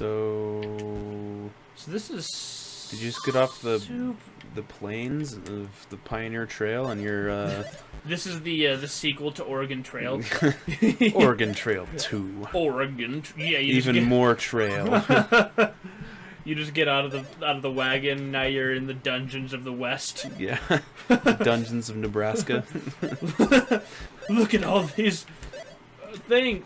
So, So this is. did you just get off the the plains of the Pioneer Trail and your uh, This is the uh, the sequel to Oregon Trail. Oregon Trail Two? Oregon. Yeah, Even get, more trail. You just get out of the out of the wagon. Now you're in the dungeons of the West. yeah, dungeons of Nebraska. Look at all these uh, thing. things.